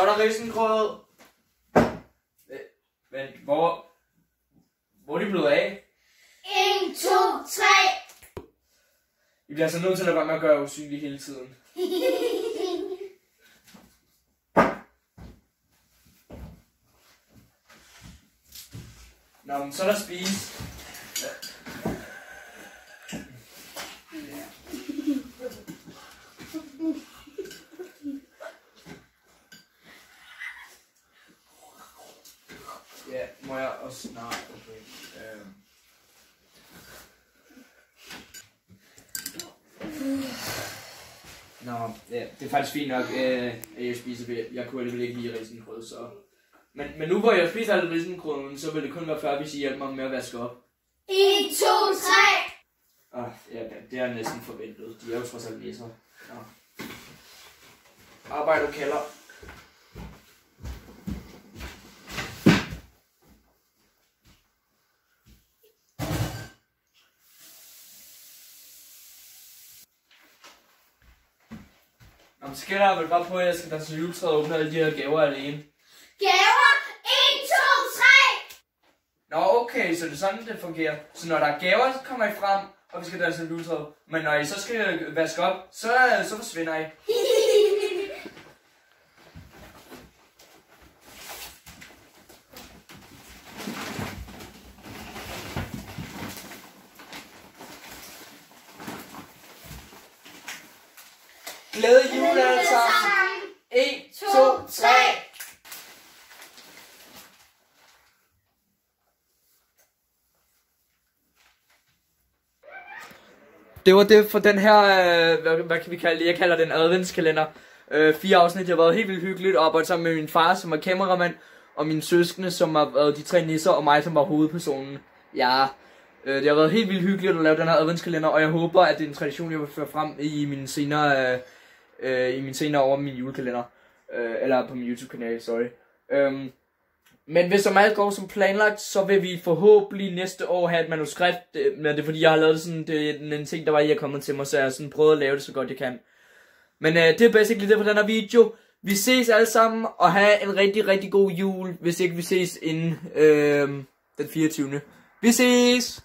der risengrød? Men hvor... Hvor er de blevet af? 1, 2, 3. I bliver altså nødt til at være med at gøre jer usynlige hele tiden. Nå, men så er der spise. Ja, må jeg også snart. Okay. Øhm. Nå, ja, det er faktisk fint nok, øh, at jeg spiser det. Jeg kunne alligevel ikke lide risengrød, så... Men, men nu hvor jeg spiser alt risengrøden, så vil det kun være før, hvis I hjælper mig med at vaske op. 1, 2, 3. Ah, ja, det- er næsten forventet. De er jo trods alt nisser. Nå. Arbejde du kalder. Skal jeg vel bare på, at jeg skal danse juletræet og åbne alle de her gaver alene. Gaver. 1, 2, 3. Nå, okay, så det er sådan, det fungerer. Så når der er gaver, så kommer I frem, og vi skal danse juletræet. Men når I så skal vaske op, så, så forsvinder I. Glæde jul alle sammen. 1, 2, 3. Det var det for den her, øh, hvad, hvad kan vi kalde det? Jeg kalder den adventskalender. Øh, fire afsnit, det har været helt vildt hyggeligt at arbejde sammen med min far, som var kameramand, og mine søskende, som har været de tre nisser, og mig, som var hovedpersonen. Ja, øh, det har været helt vildt hyggeligt at lave den her adventskalender, og jeg håber, at det er en tradition, jeg vil føre frem i min senere, øh, øh, i min senere over min julekalender. Øh, eller på min YouTube-kanal, sorry. Øhm, men hvis som alt går som planlagt, så vil vi forhåbentlig næste år have et manuskript. øh, Men det er fordi, jeg har lavet det sådan, det er en ting, der var i at komme til mig, så jeg har sådan prøvet at lave det så godt jeg kan. Men øh, det er basically det for den her video. Vi ses alle sammen, og have en rigtig, rigtig god jul, hvis ikke vi ses inden øh, den 24. Vi ses!